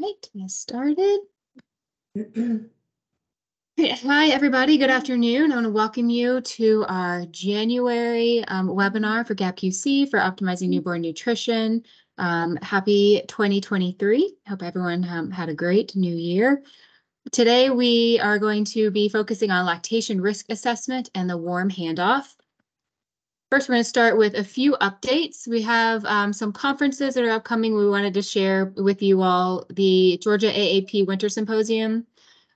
Right, get started. Hi, everybody. Good afternoon. I want to welcome you to our January um, webinar for GAPQC for optimizing newborn nutrition. Um, happy 2023. Hope everyone um, had a great new year. Today, we are going to be focusing on lactation risk assessment and the warm handoff. First, we're going to start with a few updates. We have um, some conferences that are upcoming we wanted to share with you all. The Georgia AAP Winter Symposium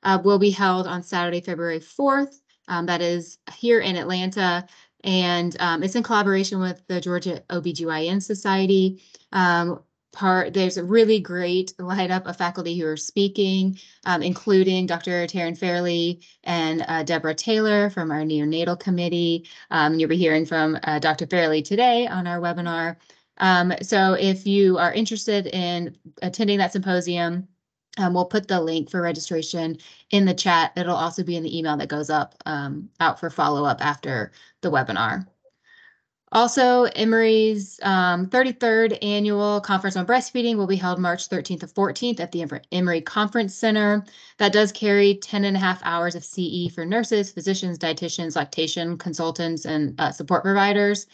uh, will be held on Saturday, February 4th. Um, that is here in Atlanta, and um, it's in collaboration with the Georgia OBGYN Society. Um, part there's a really great lineup of faculty who are speaking, um, including Dr. Taryn Fairley and uh, Deborah Taylor from our neonatal committee. Um, you'll be hearing from uh, Dr. Fairley today on our webinar. Um, so if you are interested in attending that symposium, um, we'll put the link for registration in the chat. It'll also be in the email that goes up um, out for follow-up after the webinar. Also, Emory's um, 33rd annual conference on breastfeeding will be held March 13th to 14th at the Emory Conference Center. That does carry 10 and a half hours of CE for nurses, physicians, dietitians, lactation consultants, and uh, support providers.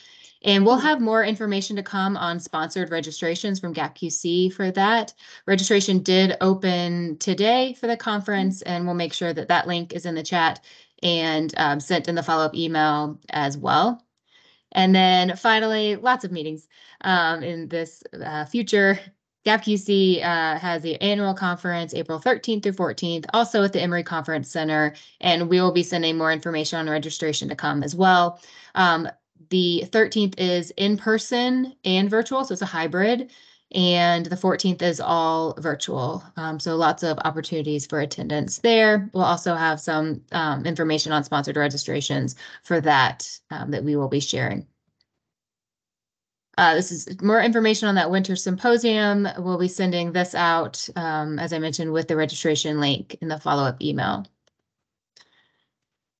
And we'll have more information to come on sponsored registrations from GAPQC for that. Registration did open today for the conference, and we'll make sure that that link is in the chat and um, sent in the follow-up email as well. And then finally, lots of meetings um, in this uh, future. GAPQC uh, has the annual conference April 13th through 14th, also at the Emory Conference Center, and we will be sending more information on registration to come as well. Um, the 13th is in person and virtual, so it's a hybrid and the 14th is all virtual. Um, so lots of opportunities for attendance there. We'll also have some um, information on sponsored registrations for that um, that we will be sharing. Uh, this is more information on that winter symposium. We'll be sending this out, um, as I mentioned, with the registration link in the follow-up email.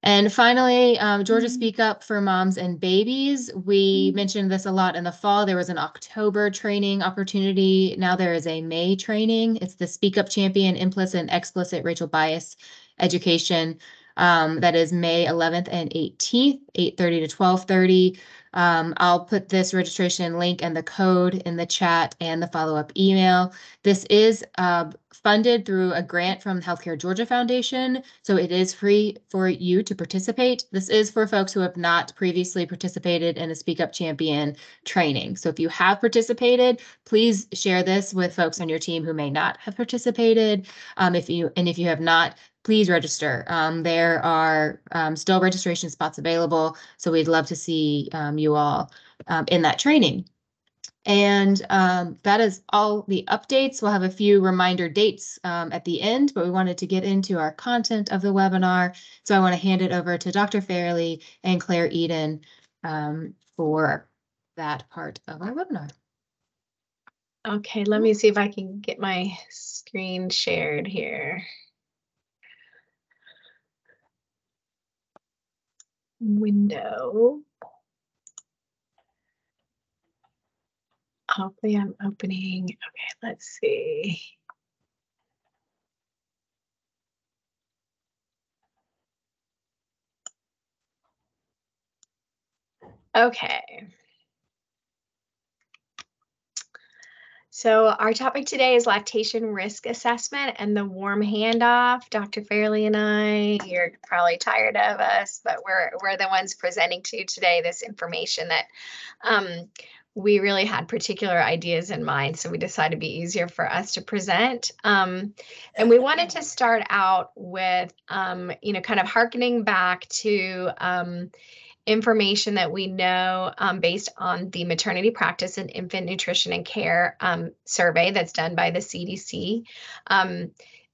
And finally, um, Georgia mm-hmm. Speak Up for Moms and Babies. We mm-hmm. mentioned this a lot in the fall. There was an October training opportunity. Now there is a May training. It's the Speak Up Champion Implicit and Explicit Racial Bias Education. Um, that is May 11th and 18th, 8:30 to 12:30. Um, I'll put this registration link and the code in the chat and the follow-up email. This is uh, funded through a grant from Healthcare Georgia Foundation, so it is free for you to participate. This is for folks who have not previously participated in a Speak Up Champion training. So if you have participated, please share this with folks on your team who may not have participated. Um, if you and if you have not, please register. Um, there are um, still registration spots available, so we'd love to see um, you all um, in that training. And um, that is all the updates. We'll have a few reminder dates um, at the end, but we wanted to get into our content of the webinar. So I want to hand it over to Dr. Fairley and Claire Eden for that part of our webinar. Okay, let me see if I can get my screen shared here. window. Hopefully I'm opening. Okay, let's see. Okay. So our topic today is lactation risk assessment and the warm handoff. Dr. Fairley and I, you're probably tired of us, but we're we're the ones presenting to you today this information that um, we really had particular ideas in mind. So we decided to be easier for us to present. Um, and we wanted to start out with, um, you know, kind of harkening back to um, information that we know um, based on the maternity practice and infant nutrition and care um, survey that's done by the CDC. Um,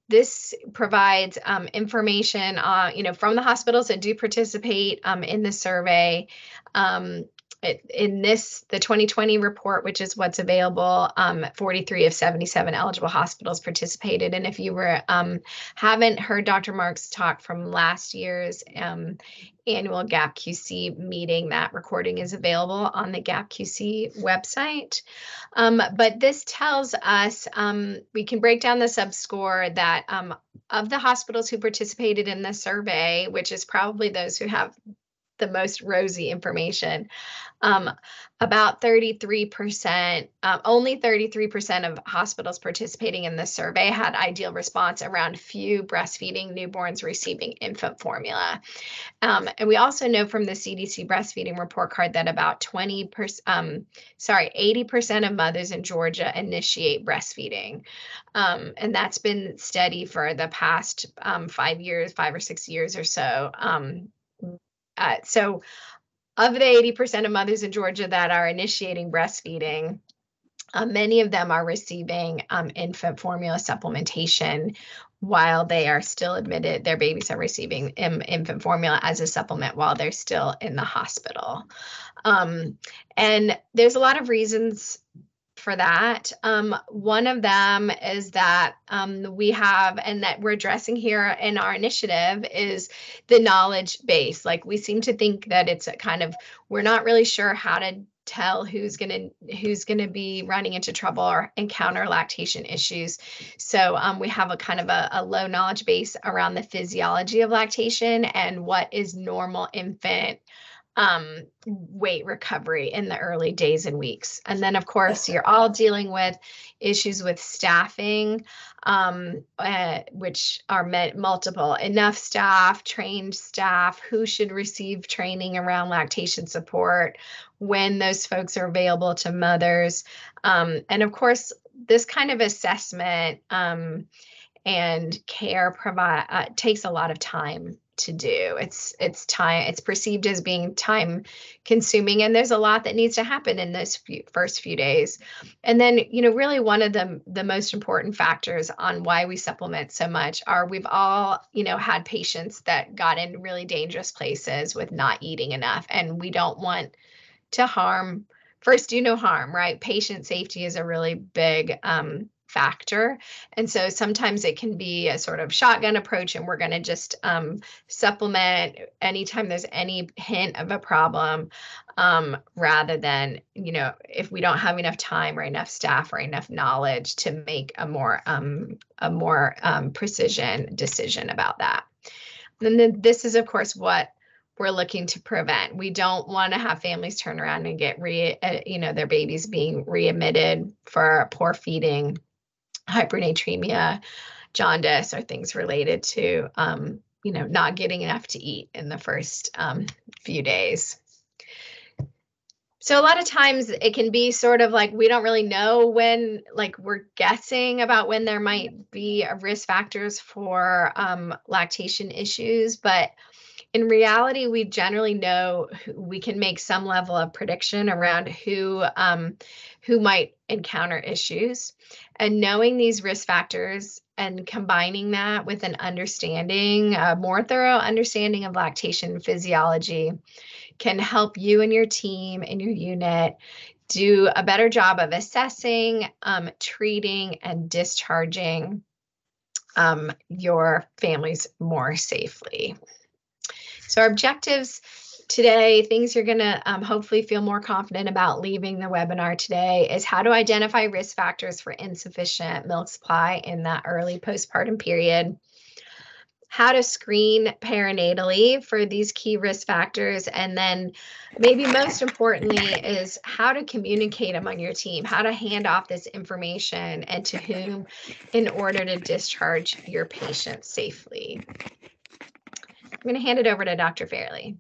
this provides um, information, uh, you know, from the hospitals that do participate um, in the survey, um, in this, the 2020 report, which is what's available, um, 43 of 77 eligible hospitals participated. And if you were um, haven't heard Dr. Marks talk from last year's um, annual GAP QC meeting, that recording is available on the GAP QC website. Um, but this tells us um, we can break down the subscore that um, of the hospitals who participated in the survey, which is probably those who have the most rosy information. Um, about 33%, um, only 33% of hospitals participating in this survey had ideal response around few breastfeeding newborns receiving infant formula. Um, and we also know from the CDC breastfeeding report card that about 20%, um, sorry, 80% of mothers in Georgia initiate breastfeeding. Um, and that's been steady for the past um, five years, five or six years or so. Uh, so, of the 80% of mothers in Georgia that are initiating breastfeeding, uh, many of them are receiving um, infant formula supplementation while they are still admitted, their babies are receiving um, infant formula as a supplement while they're still in the hospital. Um, and there's a lot of reasons for that. Um, one of them is that um, we have, and that we're addressing here in our initiative, is the knowledge base. Like we seem to think that it's a kind of, we're not really sure how to tell who's going to who's going to be running into trouble or encounter lactation issues so um, we have a kind of a, a low knowledge base around the physiology of lactation and what is normal infant um, weight recovery in the early days and weeks. And then, of course, you're all dealing with issues with staffing, um, uh, which are met multiple enough staff, trained staff, who should receive training around lactation support, when those folks are available to mothers. Um, and of course, this kind of assessment um, and care provide uh, takes a lot of time to do. It's it's time it's perceived as being time consuming and there's a lot that needs to happen in those few, first few days. And then you know really one of the the most important factors on why we supplement so much are we've all you know had patients that got in really dangerous places with not eating enough and we don't want to harm first do no harm right? Patient safety is a really big um, factor. And so sometimes it can be a sort of shotgun approach, and we're going to just um, supplement anytime there's any hint of a problem, um, rather than, you know, if we don't have enough time or enough staff or enough knowledge to make a more um, a more um, precision decision about that. And then this is, of course, what we're looking to prevent. We don't want to have families turn around and get re, uh, you know, their babies being readmitted for poor feeding hypernatremia, jaundice, or things related to, um, you know, not getting enough to eat in the first um, few days. So a lot of times it can be sort of like we don't really know when, like we're guessing about when there might be risk factors for um, lactation issues, but in reality, we generally know we can make some level of prediction around who um, who might encounter issues, and knowing these risk factors and combining that with an understanding, a more thorough understanding of lactation physiology, can help you and your team and your unit do a better job of assessing, um, treating, and discharging um, your families more safely. So our objectives today, things you're going to um, hopefully feel more confident about leaving the webinar today is how to identify risk factors for insufficient milk supply in that early postpartum period, how to screen perinatally for these key risk factors, and then maybe most importantly is how to communicate among your team, how to hand off this information and to whom in order to discharge your patient safely. I'm going to hand it over to Dr. Fairley.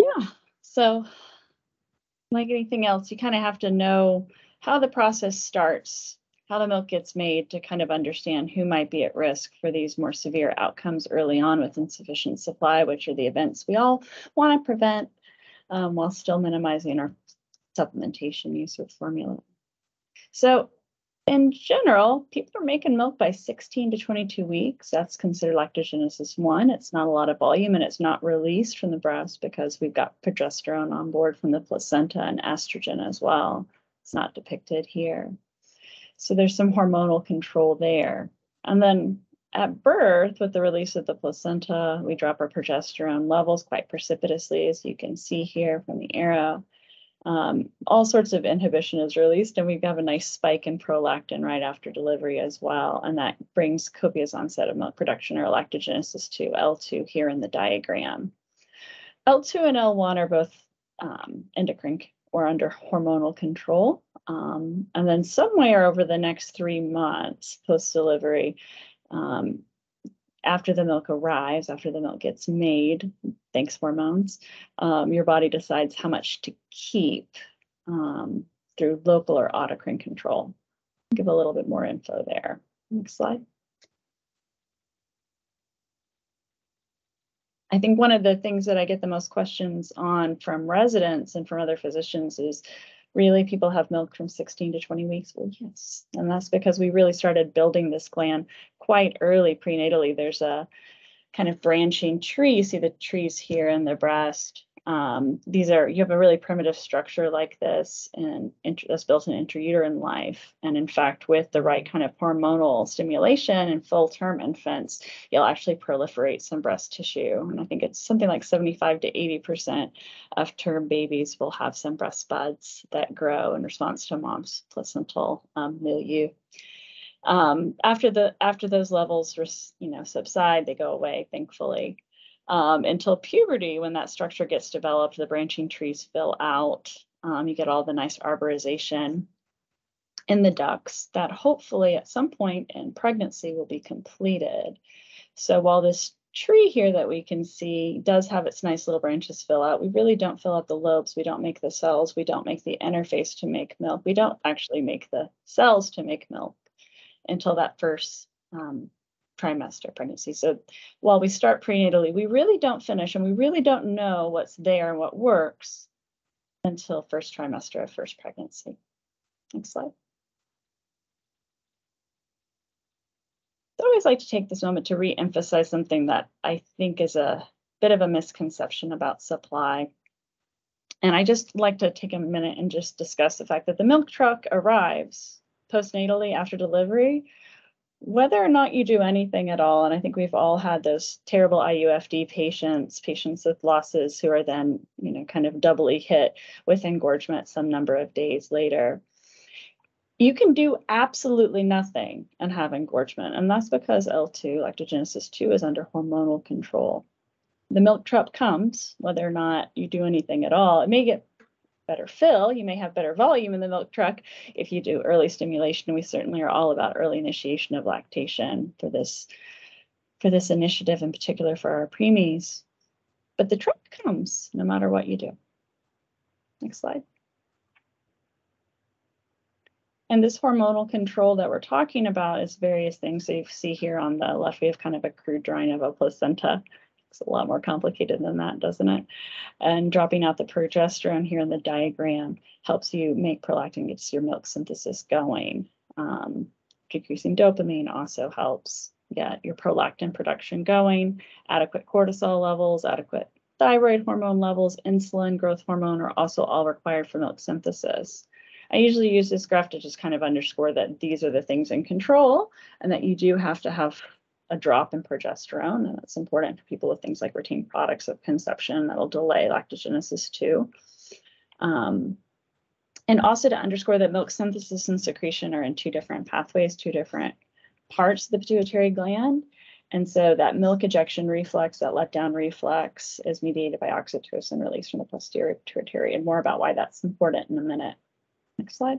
Yeah. So, like anything else, you kind of have to know how the process starts, how the milk gets made to kind of understand who might be at risk for these more severe outcomes early on with insufficient supply, which are the events we all want to prevent um, while still minimizing our supplementation use with formula. So in general, people are making milk by 16 to 22 weeks. That's considered lactogenesis one. It's not a lot of volume and it's not released from the breast because we've got progesterone on board from the placenta and estrogen as well. It's not depicted here. So there's some hormonal control there. And then at birth, with the release of the placenta, we drop our progesterone levels quite precipitously, as you can see here from the arrow um, all sorts of inhibition is released, and we have a nice spike in prolactin right after delivery as well. And that brings copious onset of milk production or lactogenesis to L2 here in the diagram. L2 and L1 are both um, endocrine or under hormonal control. Um, and then somewhere over the next three months post delivery, um, after the milk arrives, after the milk gets made, thanks hormones, um, your body decides how much to keep um, through local or autocrine control. Give a little bit more info there. Next slide. I think one of the things that I get the most questions on from residents and from other physicians is really people have milk from 16 to 20 weeks? Well, yes. And that's because we really started building this gland quite early prenatally. There's a kind of branching tree. You see the trees here in the breast. Um, these are, you have a really primitive structure like this and that's built in intrauterine life. And in fact, with the right kind of hormonal stimulation and full term infants, you'll actually proliferate some breast tissue. And I think it's something like 75 to 80% of term babies will have some breast buds that grow in response to mom's placental um, milieu. Um, after the after those levels, you know, subside, they go away, thankfully um, until puberty, when that structure gets developed, the branching trees fill out. Um, you get all the nice arborization in the ducts that hopefully at some point in pregnancy will be completed. So while this tree here that we can see does have its nice little branches fill out, we really don't fill out the lobes. We don't make the cells. We don't make the interface to make milk. We don't actually make the cells to make milk until that first um, trimester pregnancy. So while we start prenatally, we really don't finish and we really don't know what's there and what works until first trimester of first pregnancy. Next slide. I always like to take this moment to re-emphasize something that I think is a bit of a misconception about supply. And I just like to take a minute and just discuss the fact that the milk truck arrives postnatally after delivery whether or not you do anything at all, and I think we've all had those terrible IUFD patients, patients with losses who are then, you know, kind of doubly hit with engorgement some number of days later. You can do absolutely nothing and have engorgement, and that's because L2, lactogenesis 2, is under hormonal control. The milk truck comes, whether or not you do anything at all. It may get better fill, you may have better volume in the milk truck if you do early stimulation. We certainly are all about early initiation of lactation for this for this initiative in particular for our preemies. But the truck comes no matter what you do. Next slide. And this hormonal control that we're talking about is various things. So you see here on the left, we have kind of a crude drawing of a placenta. It's a lot more complicated than that, doesn't it? And dropping out the progesterone here in the diagram helps you make prolactin, gets your milk synthesis going. Um, decreasing dopamine also helps get your prolactin production going, adequate cortisol levels, adequate thyroid hormone levels, insulin, growth hormone are also all required for milk synthesis. I usually use this graph to just kind of underscore that these are the things in control and that you do have to have a drop in progesterone, and that's important for people with things like retained products of conception that'll delay lactogenesis two. Um, and also to underscore that milk synthesis and secretion are in two different pathways, two different parts of the pituitary gland. And so that milk ejection reflex, that letdown reflex, is mediated by oxytocin release from the posterior pituitary, and more about why that's important in a minute. Next slide.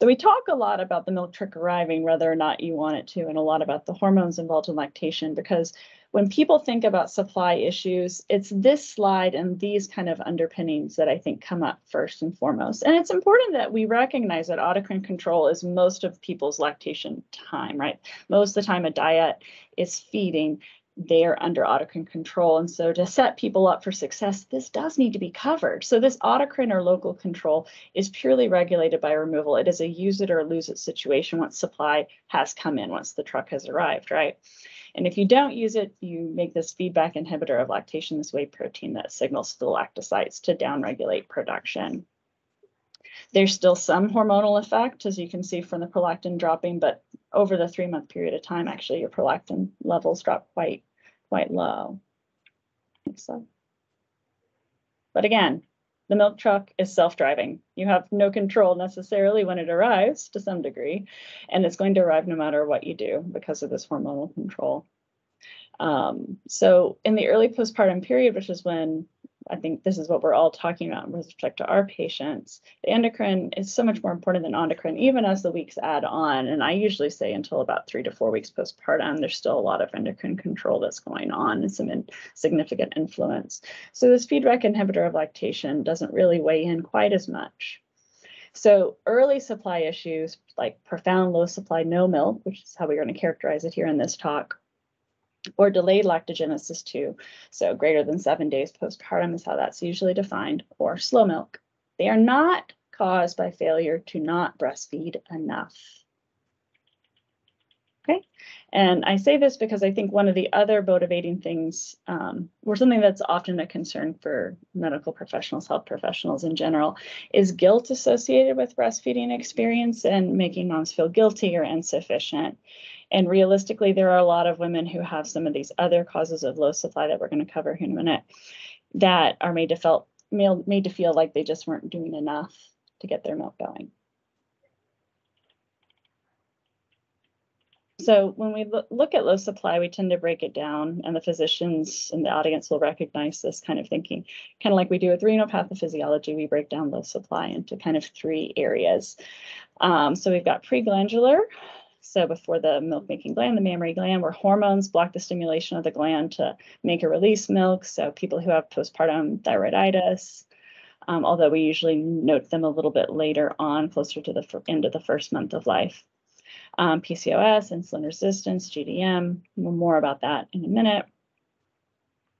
So we talk a lot about the milk trick arriving, whether or not you want it to, and a lot about the hormones involved in lactation, because when people think about supply issues, it's this slide and these kind of underpinnings that I think come up first and foremost. And it's important that we recognize that autocrine control is most of people's lactation time, right? Most of the time a dyad is feeding they're under autocrine control. And so to set people up for success, this does need to be covered. So this autocrine or local control is purely regulated by removal. It is a use it or lose it situation once supply has come in, once the truck has arrived, right? And if you don't use it, you make this feedback inhibitor of lactation, this whey protein that signals the lactocytes to downregulate production. There's still some hormonal effect, as you can see from the prolactin dropping, but over the three month period of time, actually, your prolactin levels drop quite, quite low. Next. But again, the milk truck is self-driving. You have no control necessarily when it arrives to some degree, and it's going to arrive no matter what you do because of this hormonal control. Um, so in the early postpartum period, which is when I think this is what we're all talking about with respect to our patients. The endocrine is so much more important than endocrine, even as the weeks add on. And I usually say until about three to four weeks postpartum, there's still a lot of endocrine control that's going on and some in, significant influence. So this feedback inhibitor of lactation doesn't really weigh in quite as much. So early supply issues like profound low supply, no milk, which is how we're going to characterize it here in this talk, or delayed lactogenesis two. So greater than seven days postpartum is how that's usually defined, or slow milk. They are not caused by failure to not breastfeed enough. Okay, and I say this because I think one of the other motivating things, um, or something that's often a concern for medical professionals, health professionals in general, is guilt associated with breastfeeding experience and making moms feel guilty or insufficient. And realistically, there are a lot of women who have some of these other causes of low supply that we're going to cover here in a minute that are made to felt made to feel like they just weren't doing enough to get their milk going. So when we look at low supply, we tend to break it down, and the physicians and the audience will recognize this kind of thinking. Kind of like we do with renal pathophysiology, we break down low supply into kind of three areas. Um, so we've got preglandular, so before the milk making gland, the mammary gland, where hormones block the stimulation of the gland to make or release milk. So people who have postpartum thyroiditis, um, although we usually note them a little bit later on, closer to the end of the first month of life. Um, PCOS, insulin resistance, GDM, more about that in a minute.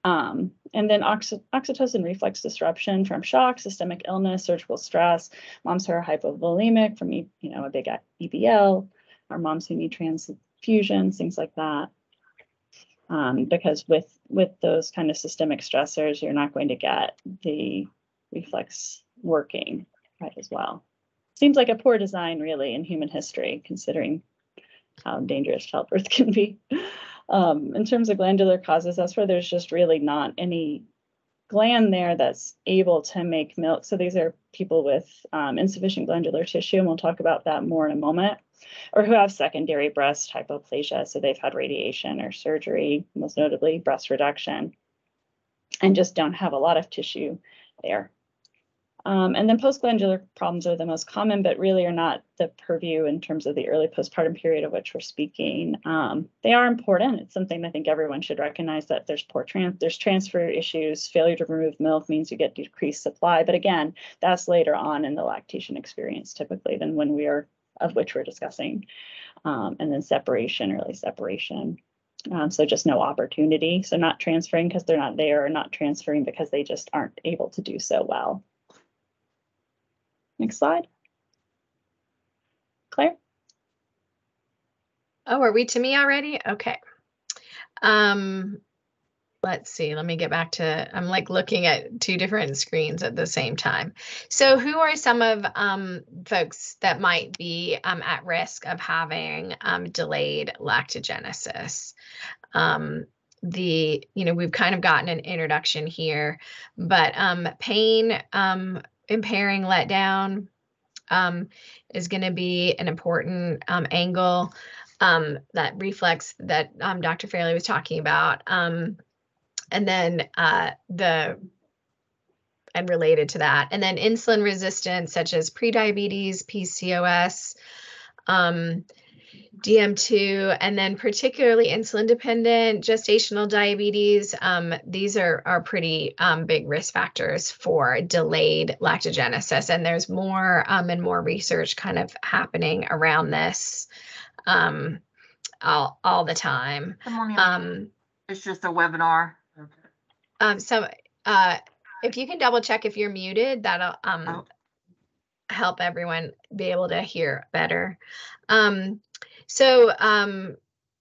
Um, and then oxy oxytocin reflex disruption from shock, systemic illness, surgical stress, moms who are hypovolemic from you know a big EBL, our moms who need transfusions, things like that. Um, because with with those kind of systemic stressors, you're not going to get the reflex working right as well. Seems like a poor design, really, in human history, considering how dangerous childbirth can be. Um, in terms of glandular causes, that's where there's just really not any gland there that's able to make milk. So these are people with um, insufficient glandular tissue, and we'll talk about that more in a moment or who have secondary breast hypoplasia. So they've had radiation or surgery, most notably breast reduction, and just don't have a lot of tissue there. Um, and then postglandular problems are the most common, but really are not the purview in terms of the early postpartum period of which we're speaking. Um, they are important. It's something I think everyone should recognize that there's poor trans there's transfer issues. Failure to remove milk means you get decreased supply. But again, that's later on in the lactation experience typically than when we are of which we're discussing. Um, and then separation, early separation. Um, so just no opportunity. So not transferring because they're not there or not transferring because they just aren't able to do so well. Next slide. Claire? Oh, are we to me already? Okay. Um, let's see, let me get back to, I'm like looking at two different screens at the same time. So who are some of um, folks that might be um, at risk of having um, delayed lactogenesis? Um, the, you know, we've kind of gotten an introduction here, but um, pain um, impairing letdown um, is going to be an important um, angle. Um, that reflex that Dr. Fairley was talking about and then uh, the and related to that, and then insulin resistance such as prediabetes, PCOS, um, DM2, and then particularly insulin dependent gestational diabetes. Um, these are, are pretty um, big risk factors for delayed lactogenesis. And there's more um, and more research kind of happening around this um, all, all the time. Um, It's just a webinar. Um, so, uh, if you can double check if you're muted, that'll, um, Oh. help everyone be able to hear better. Um, so, um,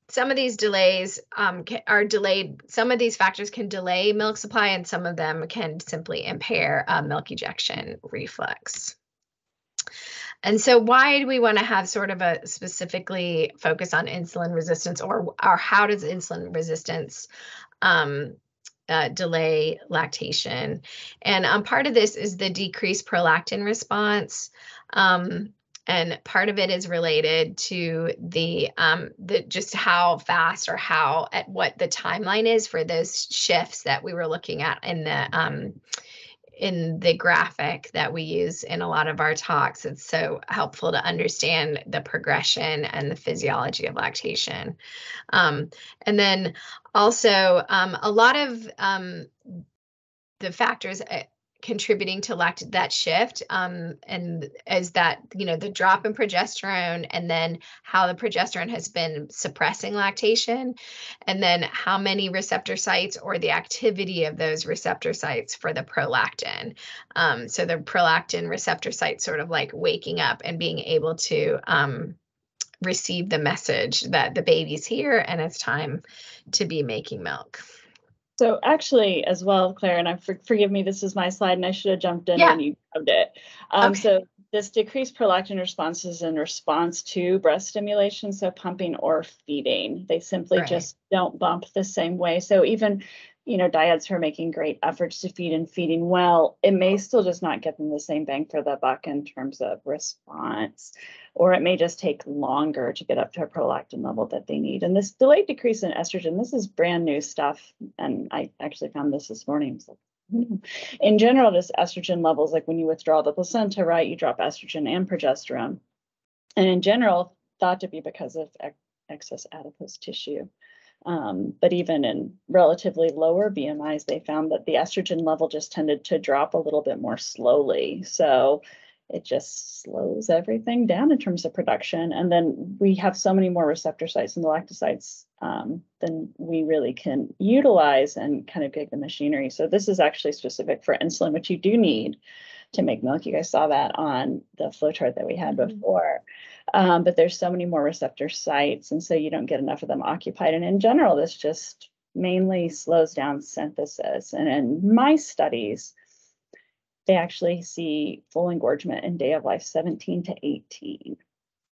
some of these delays, um, are delayed, some of these factors can delay milk supply and some of them can simply impair, uh, milk ejection reflex. And so why do we want to have sort of a specifically focus on insulin resistance or, or how does insulin resistance, um, uh, delay lactation. And um, part of this is the decreased prolactin response. Um, and part of it is related to the um, the just how fast or how at what the timeline is for those shifts that we were looking at in the um, in the graphic that we use in a lot of our talks. It's so helpful to understand the progression and the physiology of lactation. Um, and then also um, a lot of um, the factors uh, contributing to lact that shift um, and is that you know the drop in progesterone and then how the progesterone has been suppressing lactation and then how many receptor sites or the activity of those receptor sites for the prolactin. Um, so the prolactin receptor sites sort of like waking up and being able to um, receive the message that the baby's here and it's time to be making milk So actually, as well, Claire, and I for, forgive me, this is my slide, and I should have jumped in Yeah. when you grabbed it. Um, Okay. So this decreased prolactin response is in response to breast stimulation, so pumping or feeding. They simply Right. just don't bump the same way. So even, you know, dyads who are making great efforts to feed and feeding well, it may still just not get them the same bang for the buck in terms of response. Or it may just take longer to get up to a prolactin level that they need. And this delayed decrease in estrogen, this is brand new stuff. And I actually found this this morning. Like, "Hmm." In general, just estrogen levels, like when you withdraw the placenta, right, you drop estrogen and progesterone. And in general, thought to be because of ex- excess adipose tissue. Um, but even in relatively lower BMIs, they found that the estrogen level just tended to drop a little bit more slowly. So it just slows everything down in terms of production. And then we have so many more receptor sites and the lactocytes um, than we really can utilize and kind of gig the machinery. So this is actually specific for insulin, which you do need to make milk. You guys saw that on the flow chart that we had Mhm. before. Um, but there's so many more receptor sites, and so you don't get enough of them occupied. And in general, this just mainly slows down synthesis. And in my studies, they actually see full engorgement in day of life 17 to 18.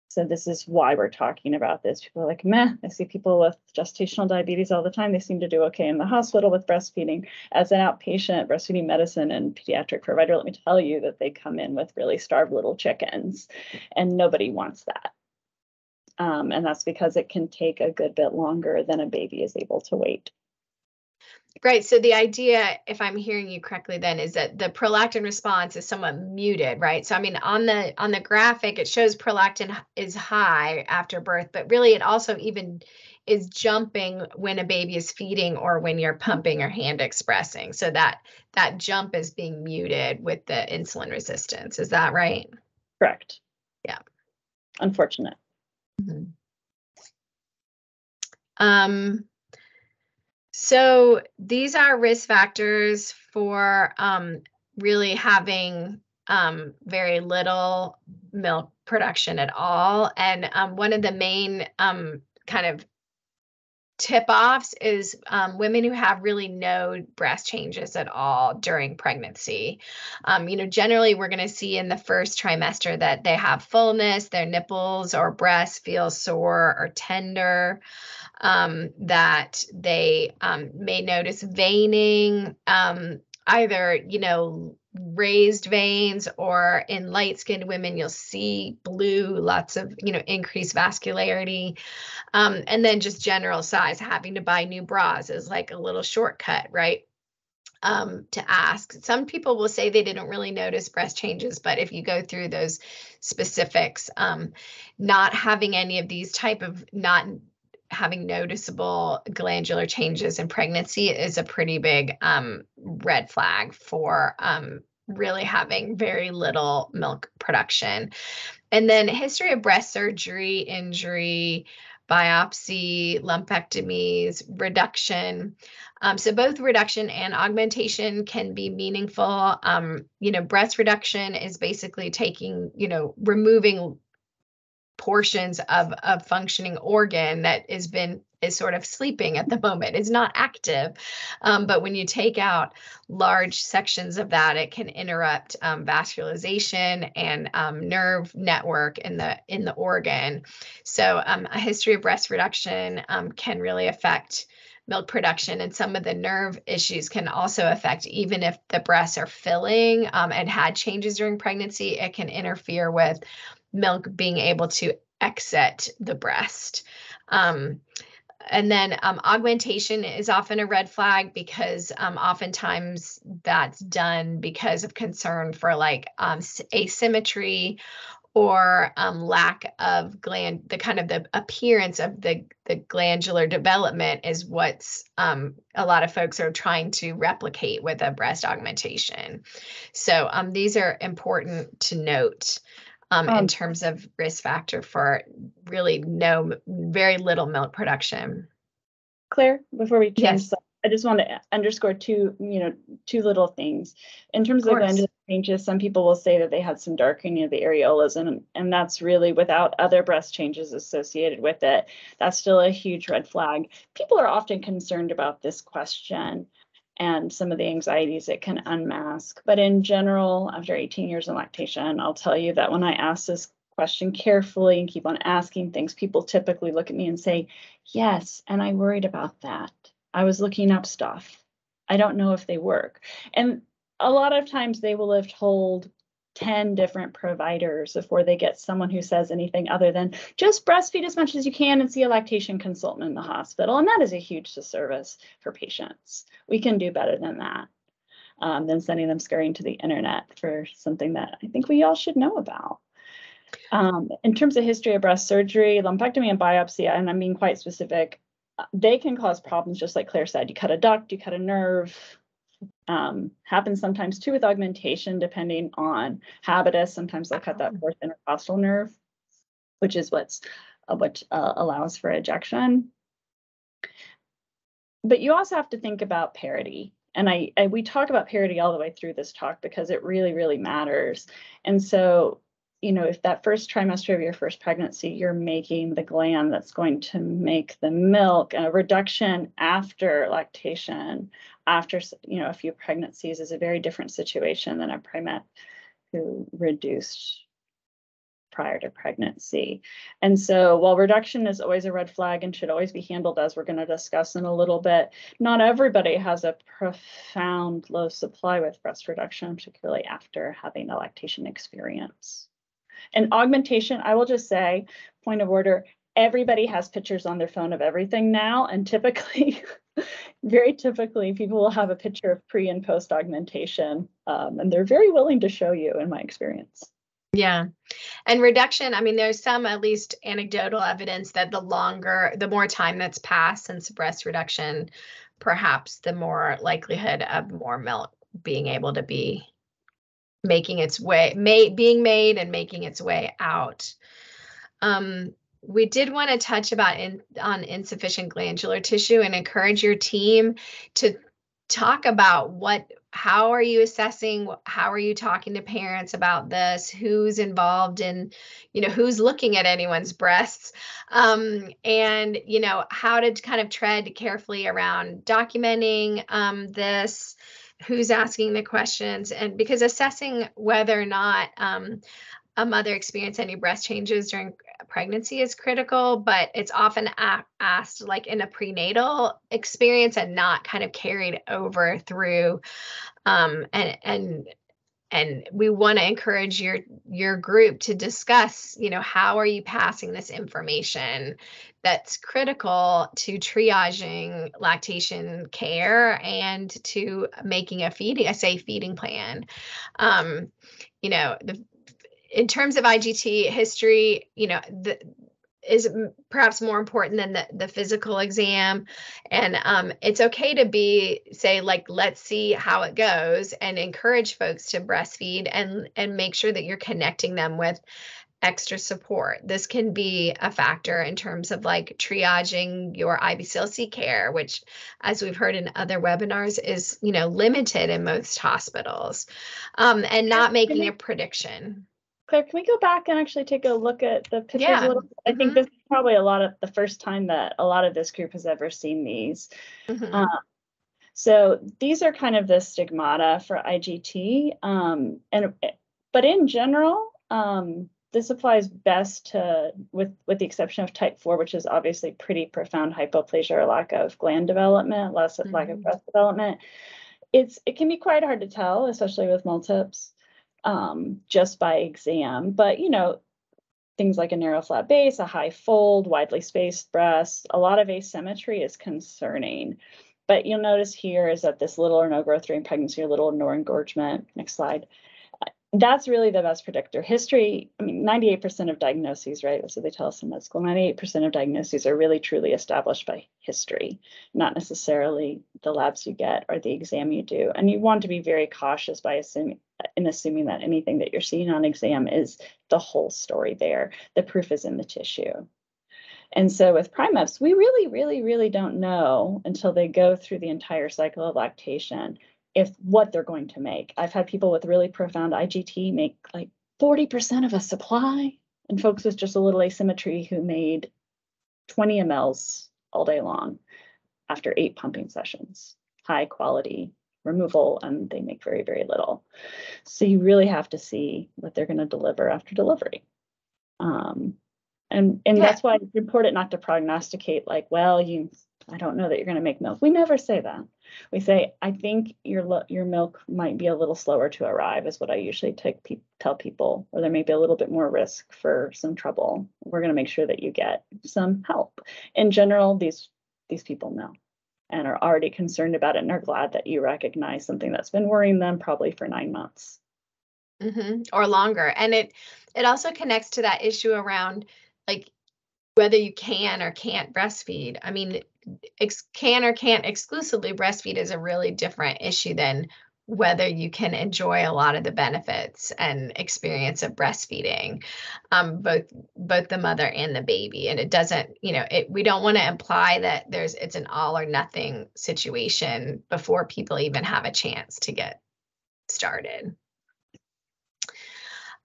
So this is why we're talking about this. People are like, meh, I see people with gestational diabetes all the time. They seem to do okay in the hospital with breastfeeding. As an outpatient breastfeeding medicine and pediatric provider, let me tell you that they come in with really starved little chickens and nobody wants that. Um, and that's because it can take a good bit longer than a baby is able to wait. Right. So the idea, if I'm hearing you correctly, then is that the prolactin response is somewhat muted, right? So I mean, on the on the graphic, it shows prolactin is high after birth, but really it also even is jumping when a baby is feeding or when you're pumping or hand expressing. So that that jump is being muted with the insulin resistance. Is that right? Correct. Yeah. Unfortunate. Um, so these are risk factors for um, really having um, very little milk production at all. And um, one of the main um, kind of tip offs is um, women who have really no breast changes at all during pregnancy. Um, you know, generally we're going to see in the first trimester that they have fullness, their nipples or breasts feel sore or tender, um, that they um, may notice veining, um, either, you know, raised veins or in light skinned women you'll see blue lots of you know increased vascularity. Um, and then just general size having to buy new bras is like a little shortcut right? Um, to ask. Some people will say they didn't really notice breast changes but if you go through those specifics um, not having any of these type of not having noticeable glandular changes in pregnancy is a pretty big um, red flag for um, really having very little milk production. And then history of breast surgery, injury, biopsy, lumpectomies, reduction. Um, so both reduction and augmentation can be meaningful. Um, you know, breast reduction is basically taking, you know, removing portions of a functioning organ that has been is sort of sleeping at the moment. Is not active um, but when you take out large sections of that it can interrupt um, vascularization and um, nerve network in the in the organ. So um, a history of breast reduction um, can really affect milk production and some of the nerve issues can also affect even if the breasts are filling um, and had changes during pregnancy it can interfere with milk being able to exit the breast. Um, and then um, augmentation is often a red flag because um, oftentimes that's done because of concern for like um, asymmetry or um, lack of gland the kind of the appearance of the the glandular development is what's um, a lot of folks are trying to replicate with a breast augmentation. So um, these are important to note um, in Um, terms of risk factor for really no very little milk production Claire, before we change, Yes. I just want to underscore two, you know, two little things. In terms of glandular changes, some people will say that they had some darkening of the areolas, and and that's really without other breast changes associated with it. That's still a huge red flag. People are often concerned about this question and some of the anxieties it can unmask. But in general, after 18 years in lactation, I'll tell you that when I ask this question carefully and keep on asking things, people typically look at me and say, Yes, and I worried about that. I was looking up stuff. I don't know if they work. And a lot of times they will have told 10 different providers before they get someone who says anything other than just breastfeed as much as you can and see a lactation consultant in the hospital. And that is a huge disservice for patients. We can do better than that. Um, than sending them scurrying to the internet for something that I think we all should know about. Um, in terms of history of breast surgery, lumpectomy and biopsy, and I'm being quite specific, uh, they can cause problems, just like Claire said. You cut a duct, you cut a nerve. Um, happens sometimes too with augmentation, depending on habitus. Sometimes they'll cut that fourth intercostal nerve, which is what's uh, what uh, allows for ejection. But you also have to think about parity. And I, I we talk about parity all the way through this talk because it really, really matters. And so you know, if that first trimester of your first pregnancy, you're making the gland that's going to make the milk, a reduction after lactation, after, you know, a few pregnancies is a very different situation than a primip who reduced prior to pregnancy. And so while reduction is always a red flag and should always be handled as we're going to discuss in a little bit, not everybody has a profound low supply with breast reduction, particularly after having a lactation experience. And augmentation, I will just say, point of order, everybody has pictures on their phone of everything now. And typically, very typically, people will have a picture of pre and post augmentation. Um, and they're very willing to show you, in my experience. Yeah. And reduction, I mean, there's some at least anecdotal evidence that the longer, the more time that's passed since breast reduction, perhaps the more likelihood of more milk being able to be making its way, may, being made and making its way out. Um, we did want to touch about in, on insufficient glandular tissue and encourage your team to talk about what how are you assessing how are you talking to parents about this? Who's involved in you know who's looking at anyone's breasts? Um, and you know how to kind of tread carefully around documenting um, this who's asking the questions and because assessing whether or not um, a mother experience any breast changes during pregnancy is critical, but it's often asked like in a prenatal experience and not kind of carried over through. Um, and and and we want to encourage your your group to discuss, you know, how are you passing this information that's critical to triaging lactation care and to making a feeding a safe feeding plan. Um, you know, the in terms of IGT history, you know, the, is perhaps more important than the, the physical exam. And um, it's okay to be, say, like, let's see how it goes and encourage folks to breastfeed and, and make sure that you're connecting them with extra support. This can be a factor in terms of like triaging your IBCLC care, which, as we've heard in other webinars, is you know limited in most hospitals, um, and not making a prediction. Claire, can we go back and actually take a look at the pictures Yeah. a little? bit? I think Mhm. this is probably a lot of the first time that a lot of this group has ever seen these. Mhm. Um, so these are kind of the stigmata for IGT. Um, and but in general, um, this applies best to with with the exception of type four, which is obviously pretty profound hypoplasia or lack of gland development, less of lack of breast development. It's it can be quite hard to tell, especially with multips, um, just by exam. But you know, things like a narrow flat base, a high fold, widely spaced breasts, a lot of asymmetry is concerning. But you'll notice here is that this little or no growth during pregnancy or little or no engorgement. Next slide. Uh, That's really the best predictor. History, I mean, 98% of diagnoses, right? That's what they tell us in med school. 98% of diagnoses are really truly established by history, not necessarily the labs you get or the exam you do. And you want to be very cautious by assuming in assuming that anything that you're seeing on exam is the whole story there. The proof is in the tissue. And so with primips, we really, really, really don't know until they go through the entire cycle of lactation if what they're going to make. I've had people with really profound IGT make like 40% of a supply, and folks with just a little asymmetry who made 20 mLs all day long after eight pumping sessions. High quality removal, and they make very, very little. So you really have to see what they're going to deliver after delivery. Um, and and Yeah. that's why it's important not to prognosticate like, well, you I don't know that you're going to make milk. We never say that. We say, I think your your milk might be a little slower to arrive, is what I usually take pe- tell people, or there may be a little bit more risk for some trouble. We're going to make sure that you get some help. In general, these these people know and are already concerned about it and are glad that you recognize something that's been worrying them probably for nine months. hmm or longer and it it also connects to that issue around like whether you can or can't breastfeed i mean ex- can or can't exclusively breastfeed is a really different issue than whether you can enjoy a lot of the benefits and experience of breastfeeding um, both both the mother and the baby. And it doesn't you know it we don't want to imply that there's it's an all or nothing situation before people even have a chance to get started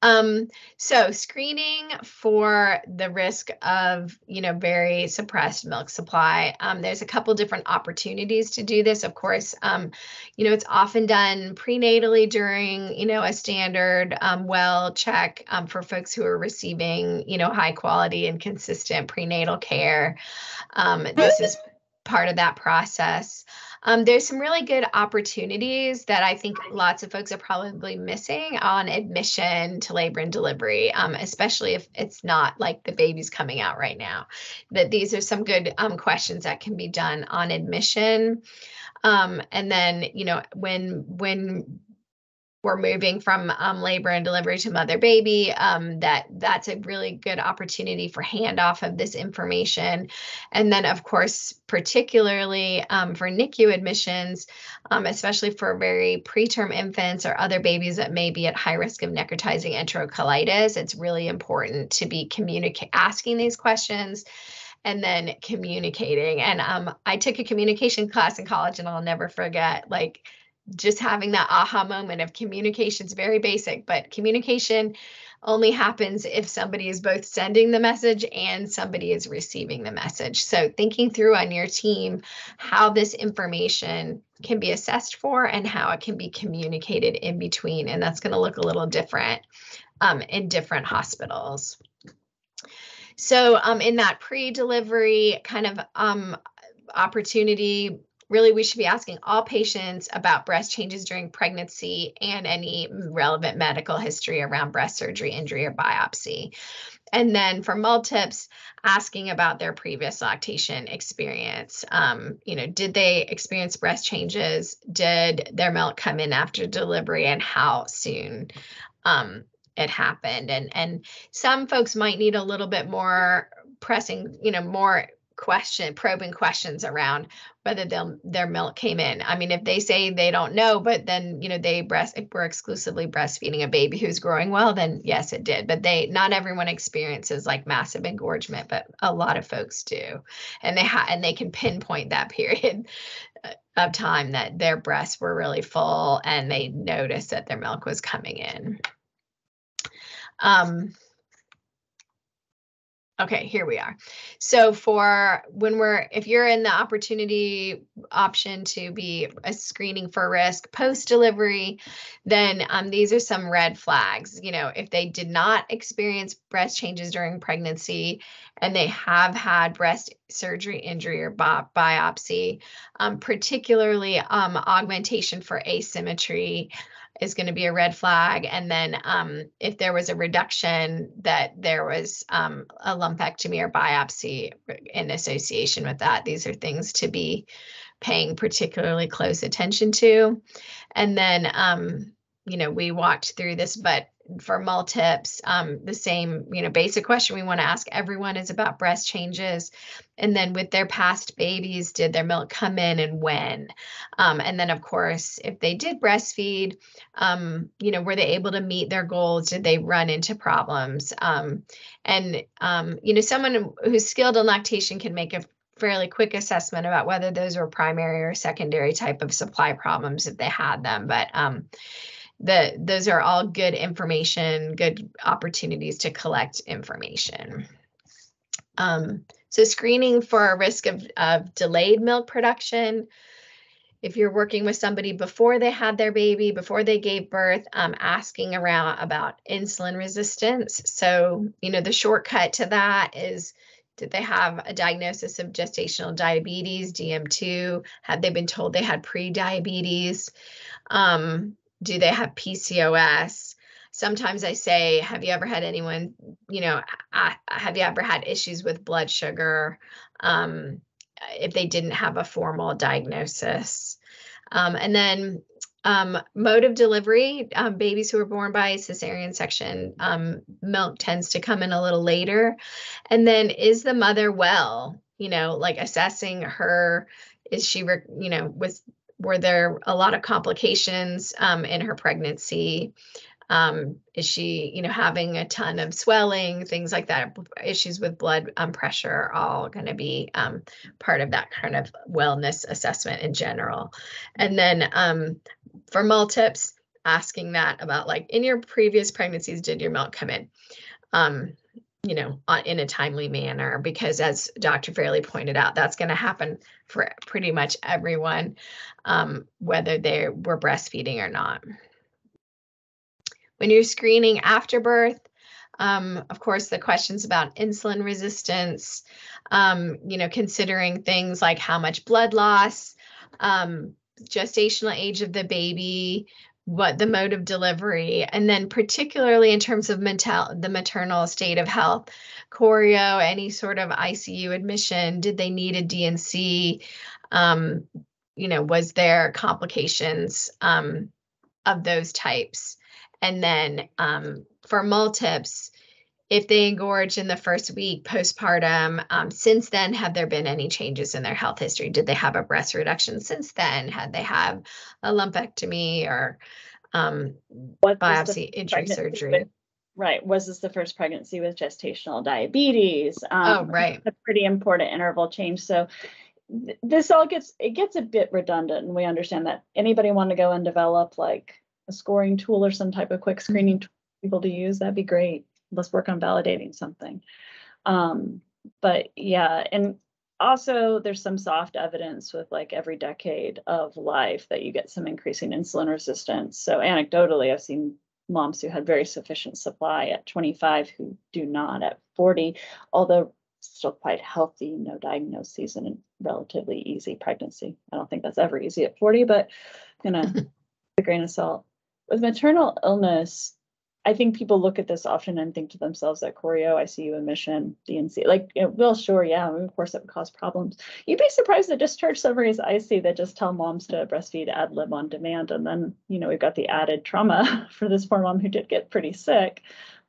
um, so screening for the risk of, you know, very suppressed milk supply. Um, there's a couple different opportunities to do this. Of course, um, you know, it's often done prenatally during, you know, a standard um, well check um, for folks who are receiving, you know, high quality and consistent prenatal care. Um, this is part of that process. Um, there's some really good opportunities that I think lots of folks are probably missing on admission to labor and delivery, um, especially if it's not like the baby's coming out right now. That these are some good um, questions that can be done on admission. Um, and then, you know, when when we're moving from um, labor and delivery to mother baby um, that that's a really good opportunity for handoff of this information. And then of course particularly um, for nicu admissions um, especially for very preterm infants or other babies that may be at high risk of necrotizing enterocolitis it's really important to be communicating asking these questions and then communicating. And um, i took a communication class in college and i'll never forget like just having that aha moment of communication is very basic, but communication only happens if somebody is both sending the message and somebody is receiving the message. So thinking through on your team how this information can be assessed for and how it can be communicated in between. And that's going to look a little different um, in different hospitals. So um, in that pre-delivery kind of um, opportunity, really we should be asking all patients about breast changes during pregnancy and any relevant medical history around breast surgery, injury, or biopsy. And then for multips, asking about their previous lactation experience. Um, you know, did they experience breast changes? Did their milk come in after delivery and how soon? Um, it happened and and some folks might need a little bit more pressing you know more question probing questions around whether their milk came in. I mean, if they say they don't know, but then, you know, they breast were exclusively breastfeeding a baby who's growing well, then yes, it did. But they, not everyone experiences like massive engorgement, but a lot of folks do. And they ha- and they can pinpoint that period of time that their breasts were really full and they noticed that their milk was coming in. Um, Okay, here we are. So for when we're, if you're in the opportunity option to be a screening for risk post delivery, then um, these are some red flags. You know, if they did not experience breast changes during pregnancy and they have had breast surgery, injury, or bi- biopsy, um, particularly um, augmentation for asymmetry is going to be a red flag. And then um, if there was a reduction, that there was um, a lumpectomy or biopsy in association with that. These are things to be paying particularly close attention to. And then, um, you know, we walked through this, but for multips, um, the same, you know, basic question we want to ask everyone is about breast changes. And then with their past babies, did their milk come in and when? Um, and then, of course, if they did breastfeed, um, you know, were they able to meet their goals? Did they run into problems? Um, and, um, you know, someone who's skilled in lactation can make a fairly quick assessment about whether those were primary or secondary type of supply problems if they had them. But, um, those are all good information, good opportunities to collect information. Um, so screening for a risk of, of delayed milk production. If you're working with somebody before they had their baby, before they gave birth, um, asking around about insulin resistance. So, you know, the shortcut to that is did they have a diagnosis of gestational diabetes, DM2? Had they been told they had pre-diabetes? Um, do they have PCOS? Sometimes I say, have you ever had anyone, you know, have you ever had issues with blood sugar? Um, if they didn't have a formal diagnosis. Um, and then um, mode of delivery, um, babies who are born by cesarean section, um, milk tends to come in a little later. And then is the mother well? You know, like assessing her, is she, you know, with were there a lot of complications um, in her pregnancy? Um, is she, you know, having a ton of swelling, things like that? Issues with blood um, pressure are all going to be um, part of that kind of wellness assessment in general. And then um, for multips, asking that about like in your previous pregnancies, did your milk come in? Um, you know, in a timely manner, because as Dr. Fairley pointed out, that's going to happen for pretty much everyone, um, whether they were breastfeeding or not. When you're screening after birth, um, of course, the questions about insulin resistance, um, you know, considering things like how much blood loss, um, gestational age of the baby, what the mode of delivery, and then particularly in terms of mental, the maternal state of health, chorio, any sort of ICU admission, did they need a D&C? Um, you know, was there complications um, of those types? And then um, for multips, if they engorge in the first week postpartum, um, since then, have there been any changes in their health history? Did they have a breast reduction since then? Had they have a lumpectomy or um, biopsy, injury, surgery? With, right. Was this the first pregnancy with gestational diabetes? Um, oh, right. A pretty important interval change. So th- this all gets it gets a bit redundant, and we understand that. Anybody want to go and develop like a scoring tool or some type of quick screening tool people to use? That'd be great let's work on validating something. Um, but yeah, and also there's some soft evidence with like every decade of life that you get some increasing insulin resistance. So anecdotally, I've seen moms who had very sufficient supply at 25 who do not at 40, although still quite healthy, no diagnoses, and relatively easy pregnancy. I don't think that's ever easy at 40, but I'm gonna a grain of salt. With maternal illness, I think people look at this often and think to themselves that chorio, oh, ICU admission, D&C, like, you know, well, sure, yeah, of course it would cause problems. You'd be surprised at discharge summaries I see that just tell moms to breastfeed ad lib on demand. And then, you know, we've got the added trauma for this poor mom who did get pretty sick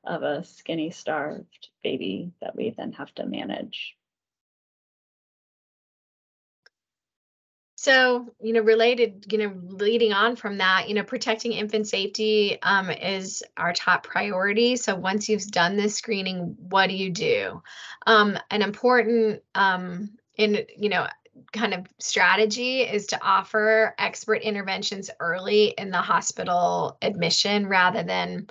of a skinny, starved baby that we then have to manage. So, you know, related, you know, leading on from that, you know, protecting infant safety um, is our top priority. So, once you've done this screening, what do you do? Um, an important, um, in you know, kind of strategy is to offer expert interventions early in the hospital admission rather than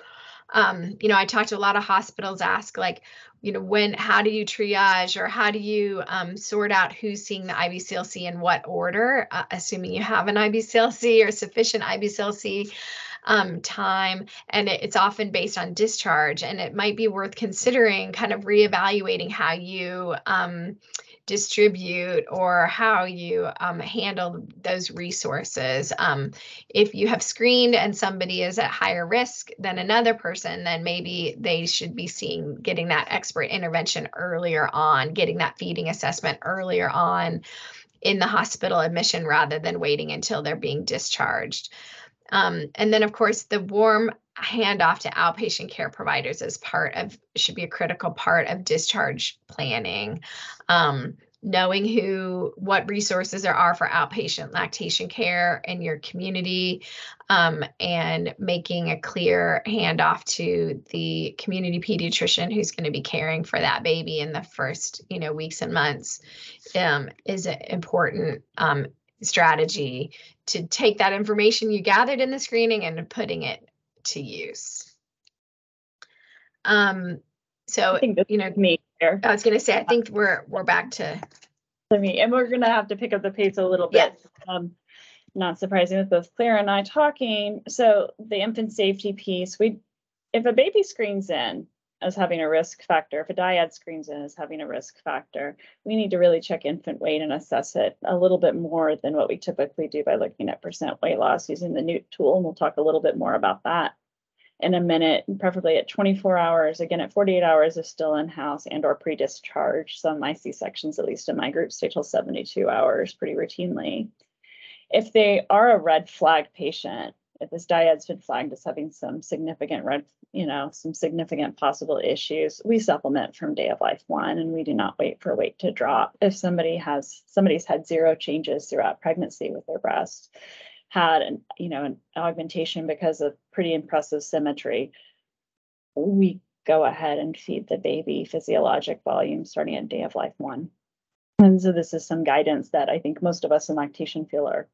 um, you know, I talked to a lot of hospitals ask like, you know, when, how do you triage or how do you um, sort out who's seeing the IBCLC in what order, uh, assuming you have an IBCLC or sufficient IBCLC um, time. And it, it's often based on discharge. And it might be worth considering kind of reevaluating how you um, distribute or how you um, handle those resources. Um, if you have screened and somebody is at higher risk than another person, then maybe they should be seeing getting that expert intervention earlier on, getting that feeding assessment earlier on in the hospital admission rather than waiting until they're being discharged. Um, and then, of course, the warm handoff to outpatient care providers as part of should be a critical part of discharge planning. Um, knowing who what resources there are for outpatient lactation care in your community um, and making a clear handoff to the community pediatrician who's going to be caring for that baby in the first you know weeks and months um, is important um, strategy to take that information you gathered in the screening and putting it to use. Um, so you know, me here. I was going to say, I think we're we're back to to me, and we're gonna have to pick up the pace a little bit. Um, not surprising with both Claire and I talking. So the infant safety piece, we, if a baby screens in as having a risk factor, if a dyad screens in as having a risk factor, we need to really check infant weight and assess it a little bit more than what we typically do by looking at percent weight loss using the Newt tool. And we'll talk a little bit more about that in a minute, preferably at 24 hours. Again, at 48 hours if still in-house and or pre-discharge. Some my C-sections, at least in my group, stay till 72 hours pretty routinely. If they are a red flag patient, if this dyad's been flagged as having some significant red, you know, some significant possible issues, we supplement from day of life one and we do not wait for weight to drop. If somebody has somebody's had zero changes throughout pregnancy with their breast, had an you know an augmentation because of pretty impressive symmetry, we go ahead and feed the baby physiologic volume starting at day of life one. And so this is some guidance that I think most of us in lactation feel are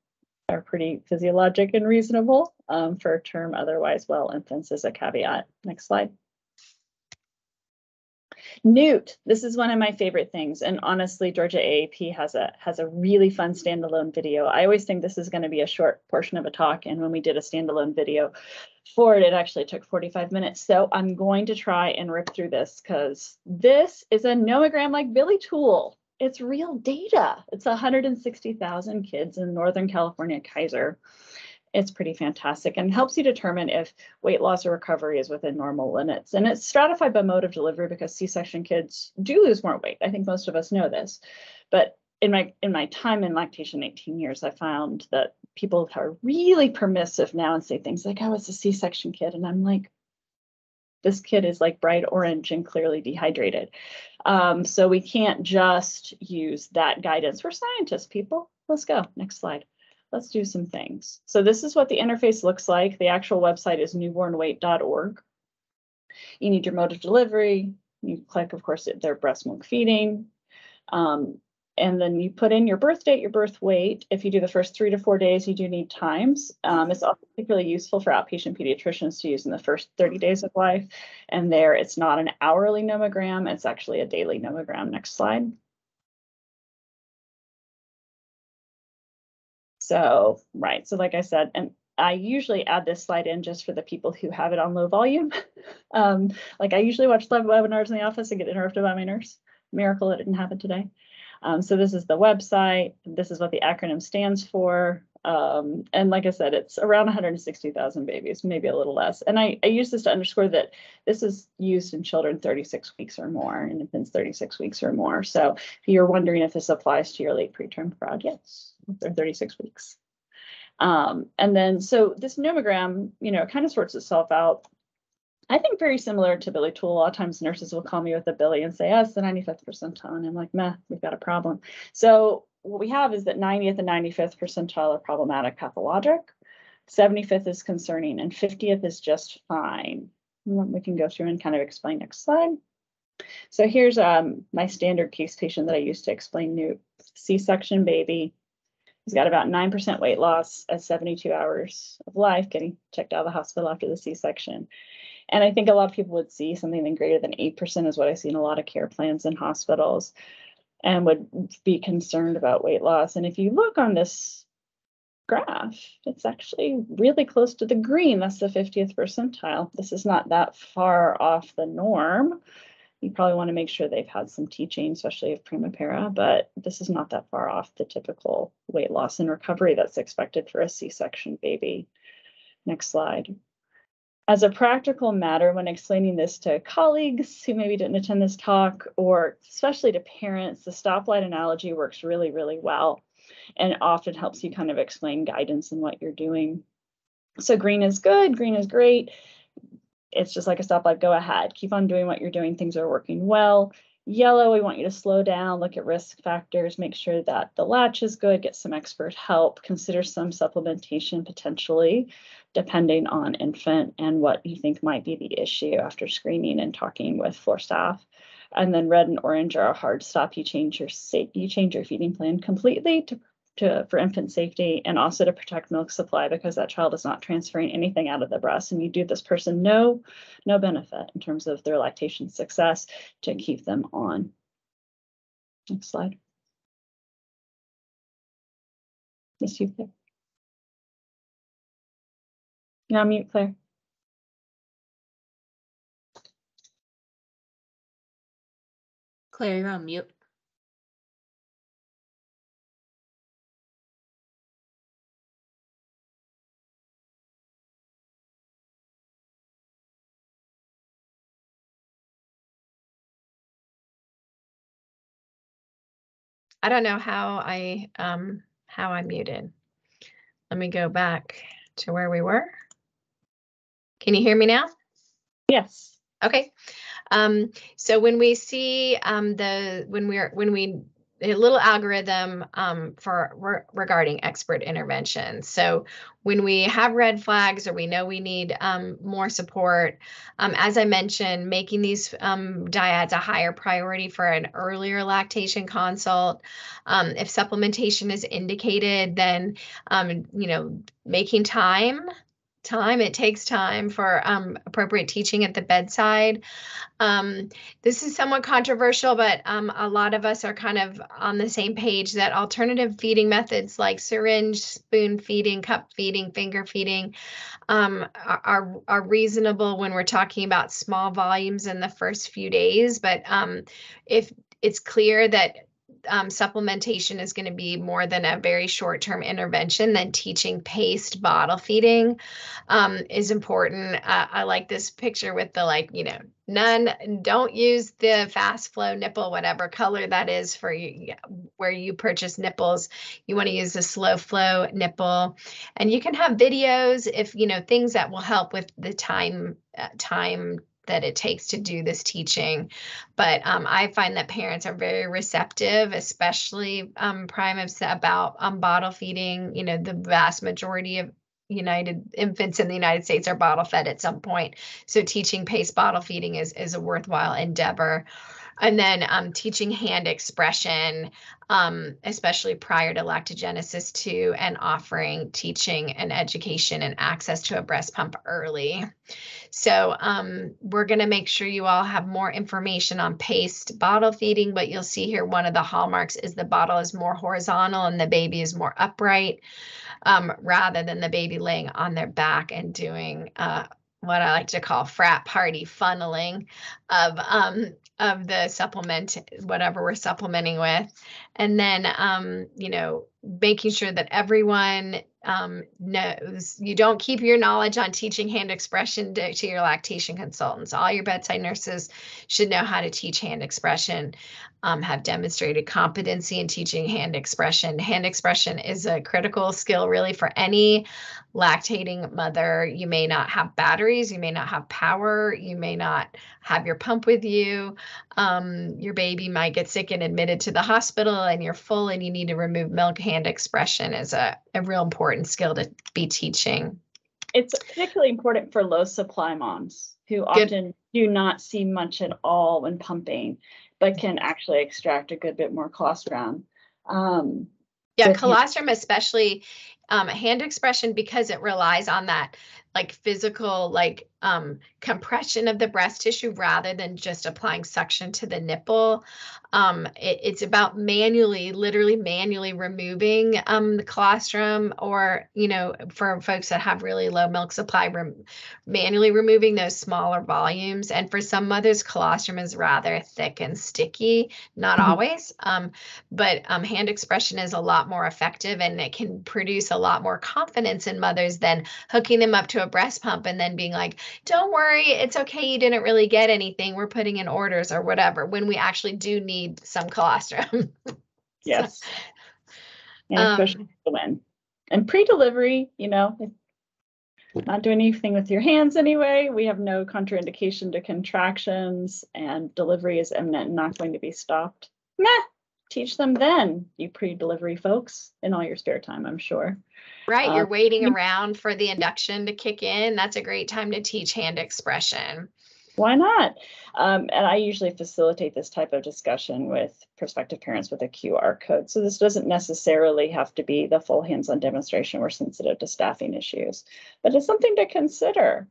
are pretty physiologic and reasonable um, for a term otherwise well infants as a caveat. Next slide. Newt, this is one of my favorite things. And honestly, Georgia AAP has a has a really fun standalone video. I always think this is going to be a short portion of a talk. And when we did a standalone video for it, it actually took 45 minutes. So I'm going to try and rip through this because this is a nomogram like Bili tool. It's real data. It's 160,000 kids in Northern California, Kaiser it's pretty fantastic and helps you determine if weight loss or recovery is within normal limits. And it's stratified by mode of delivery because C-section kids do lose more weight. I think most of us know this. But in my in my time in lactation 18 years, I found that people are really permissive now and say things like, oh, I was a C-section kid. And I'm like, this kid is like bright orange and clearly dehydrated. Um, so we can't just use that guidance. We're scientists, people. Let's go. Next slide let's do some things. So this is what the interface looks like. The actual website is newbornweight.org. You need your mode of delivery. You click, of course, their breast milk feeding. Um, and then you put in your birth date, your birth weight. If you do the first three to four days, you do need times. Um, it's also particularly useful for outpatient pediatricians to use in the first 30 days of life. And there, it's not an hourly nomogram, it's actually a daily nomogram. Next slide. So, right. So like I said, and I usually add this slide in just for the people who have it on low volume. um, like I usually watch live webinars in the office and get interrupted by my nurse. Miracle it didn't happen today. Um, so this is the website. This is what the acronym stands for. Um, and like I said, it's around 160,000 babies, maybe a little less. And I, I use this to underscore that this is used in children 36 weeks or more, and infants 36 weeks or more. So if you're wondering if this applies to your late preterm crowd, yes they're 36 weeks. Um, and then, so this nomogram, you know, kind of sorts itself out. I think very similar to Bili Tool. A lot of times nurses will call me with a bili and say, oh, it's the 95th percentile. And I'm like, meh, we've got a problem. So what we have is that 90th and 95th percentile are problematic pathologic. 75th is concerning and 50th is just fine. We can go through and kind of explain next slide. So here's um, my standard case patient that I used to explain new C-section baby. He's got about 9% weight loss at 72 hours of life, getting checked out of the hospital after the C-section. And I think a lot of people would see something greater than 8% is what I see in a lot of care plans in hospitals and would be concerned about weight loss. And if you look on this graph, it's actually really close to the green. That's the 50th percentile. This is not that far off the norm. You probably want to make sure they've had some teaching, especially of Primipara, but this is not that far off the typical weight loss and recovery that's expected for a C-section baby. Next slide. As a practical matter, when explaining this to colleagues who maybe didn't attend this talk, or especially to parents, the stoplight analogy works really, really well and often helps you kind of explain guidance and what you're doing. So green is good, green is great it's just like a stoplight, go ahead, keep on doing what you're doing, things are working well. Yellow, we want you to slow down, look at risk factors, make sure that the latch is good, get some expert help, consider some supplementation potentially, depending on infant and what you think might be the issue after screening and talking with floor staff. And then red and orange are a hard stop. You change your you change your feeding plan completely to to for infant safety and also to protect milk supply because that child is not transferring anything out of the breast and you do this person no no benefit in terms of their lactation success to keep them on next slide yes you claire now mute claire Claire, you're on mute. I don't know how I um how I muted. Let me go back to where we were. Can you hear me now? Yes. Okay. Um, so when we see um, the when we're when we a little algorithm um, for re regarding expert intervention. So when we have red flags or we know we need um, more support, um, as I mentioned, making these um, dyads a higher priority for an earlier lactation consult. Um, if supplementation is indicated, then um, you know making time time. It takes time for um, appropriate teaching at the bedside. Um, this is somewhat controversial, but um, a lot of us are kind of on the same page that alternative feeding methods like syringe, spoon feeding, cup feeding, finger feeding um, are, are reasonable when we're talking about small volumes in the first few days. But um, if it's clear that um, supplementation is going to be more than a very short term intervention, then teaching paced bottle feeding um, is important. Uh, I like this picture with the like, you know, none, don't use the fast flow nipple, whatever color that is for you, where you purchase nipples. You want to use a slow flow nipple. And you can have videos if, you know, things that will help with the time, uh, time that it takes to do this teaching. But um, I find that parents are very receptive, especially um, primips about um, bottle feeding. You know, the vast majority of United infants in the United States are bottle fed at some point. So teaching pace bottle feeding is, is a worthwhile endeavor and then um, teaching hand expression, um, especially prior to lactogenesis two, and offering teaching and education and access to a breast pump early. So um, we're going to make sure you all have more information on paced bottle feeding, but you'll see here one of the hallmarks is the bottle is more horizontal and the baby is more upright um, rather than the baby laying on their back and doing uh, what I like to call frat party funneling of um, of the supplement, whatever we're supplementing with, and then um, you know making sure that everyone um, knows you don't keep your knowledge on teaching hand expression to, to, your lactation consultants. All your bedside nurses should know how to teach hand expression. Um, have demonstrated competency in teaching hand expression. Hand expression is a critical skill really for any lactating mother. You may not have batteries, you may not have power, you may not have your pump with you. Um, your baby might get sick and admitted to the hospital and you're full and you need to remove milk. Hand expression is a, a real important skill to be teaching. It's particularly important for low supply moms who Good. often do not see much at all when pumping, but can actually extract a good bit more colostrum. Um, Yeah, with hand- colostrum, especially um, hand expression, because it relies on that like physical, like um, compression of the breast tissue rather than just applying suction to the nipple. Um, it- it's about manually, literally manually removing um, the colostrum, or you know, for folks that have really low milk supply, rem- manually removing those smaller volumes. And for some mothers, colostrum is rather thick and sticky. Not Mhm. always. Um, but um, hand expression is a lot more effective and it can produce a lot more confidence in mothers than hooking them up to a breast pump and then being like, don't worry, it's okay, you didn't really get anything. We're putting in orders or whatever, when we actually do need some colostrum. yes. And Um, push the win. And pre-delivery, you know, not doing anything with your hands anyway. We have no contraindication to contractions and delivery is imminent and not going to be stopped. Meh, teach them then, you pre-delivery folks, in all your spare time, I'm sure. Right, Uh, you're waiting around for the induction to kick in. That's a great time to teach hand expression. Why not? Um, and I usually facilitate this type of discussion with prospective parents with a QR code. So this doesn't necessarily have to be the full hands-on demonstration. We're sensitive to staffing issues, but it's something to consider.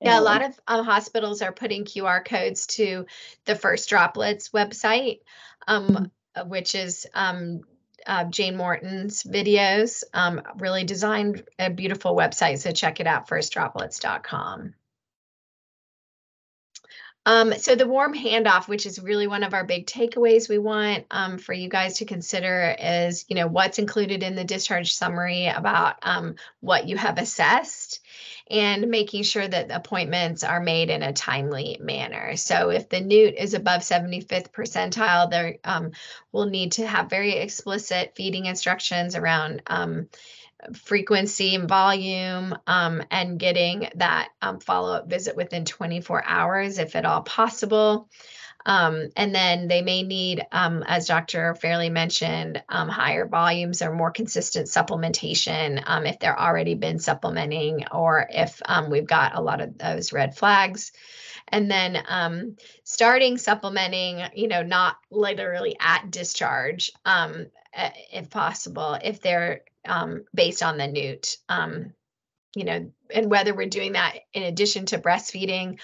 Yeah, a lot of um, hospitals are putting QR codes to the First Droplets website, um, Mhm. uh, which is um, uh, Jane Morton's videos. Um, really designed a beautiful website, so check it out, firstdroplets.com. Um, so the warm handoff, which is really one of our big takeaways we want um, for you guys to consider is, you know, what's included in the discharge summary about um, what you have assessed and making sure that appointments are made in a timely manner. So if the newt is above 75th percentile, there um, will need to have very explicit feeding instructions around um, frequency and volume um, and getting that um, follow-up visit within 24 hours if at all possible. Um, and then they may need, um, as Dr. Fairley mentioned, um, higher volumes or more consistent supplementation um, if they're already been supplementing or if we've got a lot of those red flags. And then um, starting supplementing, you know, not literally at discharge, um, uh, if possible, if they're um, based on the newt. Um, you know, and whether we're doing that in addition to breastfeeding,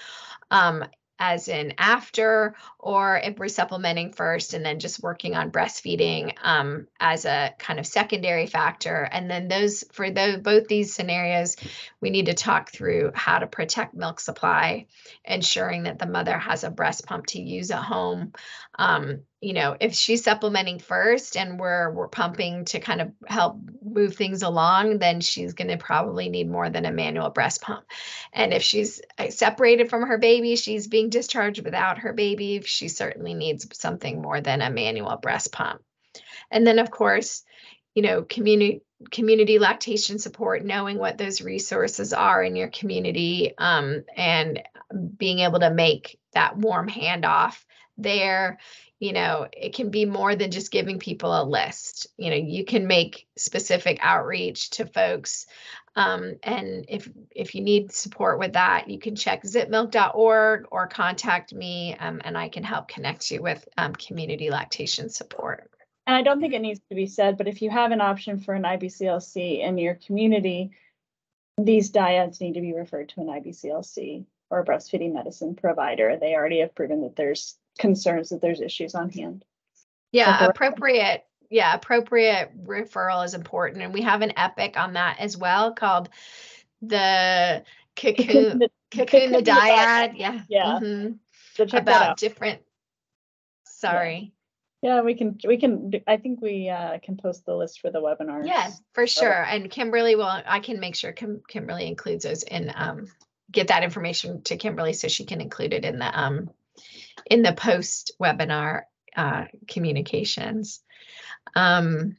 um, as in after, or if we're supplementing first and then just working on breastfeeding um, as a kind of secondary factor. And then those for those both these scenarios, we need to talk through how to protect milk supply, ensuring that the mother has a breast pump to use at home. Um, you know, if she's supplementing first and we're we're pumping to kind of help move things along, then she's going to probably need more than a manual breast pump. And if she's uh, separated from her baby, she's being discharged without her baby, she certainly needs something more than a manual breast pump. And then, of course, you know, community community lactation support, knowing what those resources are in your community, um, and being able to make that warm handoff there. You know, it can be more than just giving people a list. You know, you can make specific outreach to folks um, and if if you need support with that, you can check zipmilk.org or contact me um, and I can help connect you with um, community lactation support. And I don't think it needs to be said, but if you have an option for an IBCLC in your community, these dyads need to be referred to an IBCLC or a breastfeeding medicine provider. They already have proven that there's concerns that there's issues on hand. Yeah, appropriate. Yeah, appropriate referral is important. And we have an epic on that as well called the cocoon, cocoon the Dyad. Yeah. Yeah. mhm, So check that About out. different. Sorry. Yeah, we can, we can, I think we uh, can post the list for the webinar. Yeah, for sure. And Kimberly will, I can make sure Kim, Kimberly includes those in, um, get that information to Kimberly so she can include it in the, um, in the post webinar uh, communications. Um,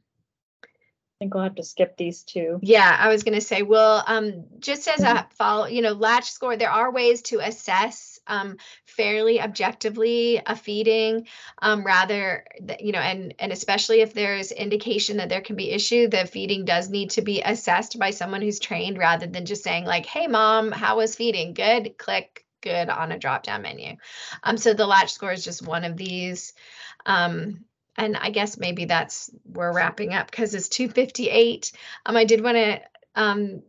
I think we'll have to skip these two. yeah, I was gonna say, well, um, just as a follow, you know, latch score, there are ways to assess um fairly objectively a feeding, um, rather, th- you know, and and especially if there's indication that there can be issue, the feeding does need to be assessed by someone who's trained rather than just saying like, hey, mom, how was feeding? Good, click, good on a drop down menu. Um, so the latch score is just one of these. Um, and I guess maybe that's we're wrapping up because it's 258. Um, I did want to um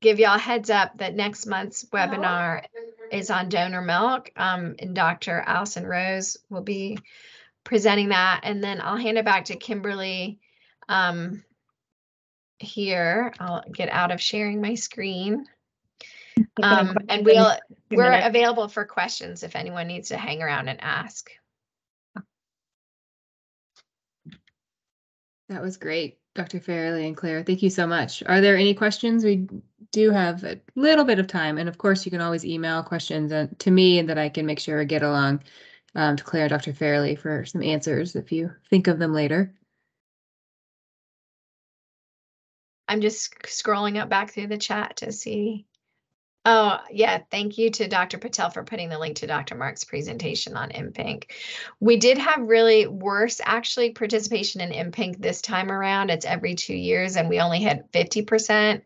give y'all a heads up that next month's webinar is on donor milk. Um, and Dr. Allison Rose will be presenting that, and then I'll hand it back to Kimberly. Um, here, I'll get out of sharing my screen. Keep it in Um, and we'll we're available for questions if anyone needs to hang around and ask. That was great, Dr. Fairley and Claire. Thank you so much. Are there any questions? We do have a little bit of time, and of course, you can always email questions uh, to me, and that I can make sure get along um, to Claire Dr. Fairley for some answers if you think of them later. I'm just scrolling up back through the chat to see. Oh, yeah, thank you to Dr. Patel for putting the link to Dr. Mark's presentation on mPINC. We did have really worse actually participation in mPINC this time around. It's every two years and we only had 50%.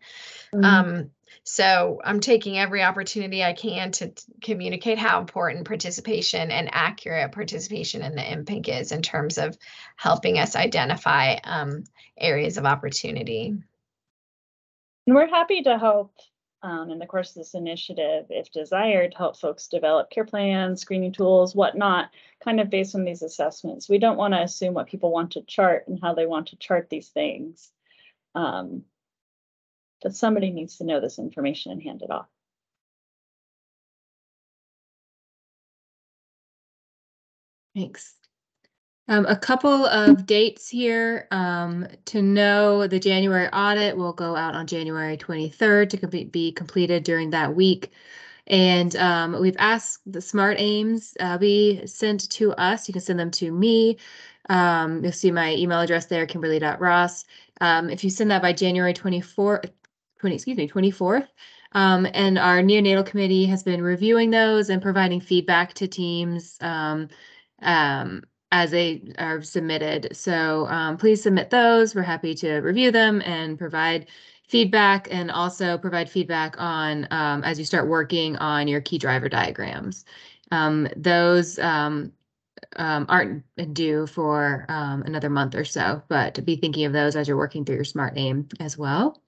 Mhm. Um, so I'm taking every opportunity I can to t- communicate how important participation and accurate participation in the mPINC is in terms of helping us identify um, areas of opportunity. And we're happy to help um, in the course of this initiative, if desired, help folks develop care plans, screening tools, whatnot, kind of based on these assessments. We don't want to assume what people want to chart and how they want to chart these things. Um, but somebody needs to know this information and hand it off. Thanks. Um, a couple of dates here. Um, to know the January audit will go out on January 23rd to be completed during that week. And um, we've asked the smart aims uh, be sent to us. You can send them to me. Um, you'll see my email address there, kimberly.ross. Um, if you send that by January 24, 20, excuse me, 24th, um, and our neonatal committee has been reviewing those and providing feedback to teams. Um, um, as they are submitted. So um, please submit those. We're happy to review them and provide feedback and also provide feedback on um, as you start working on your key driver diagrams. Um, those aren't due for another month or so, but be thinking of those as you're working through your smart aim as well.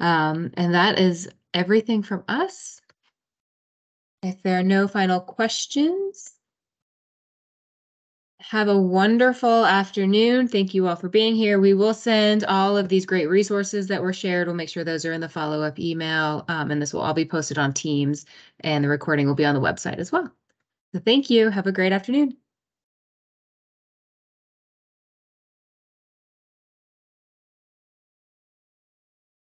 Um, and that is everything from us. If there are no final questions, have a wonderful afternoon. Thank you all for being here. We will send all of these great resources that were shared. We'll make sure those are in the follow-up email, um, and this will all be posted on Teams, and the recording will be on the website as well. So thank you. Have a great afternoon.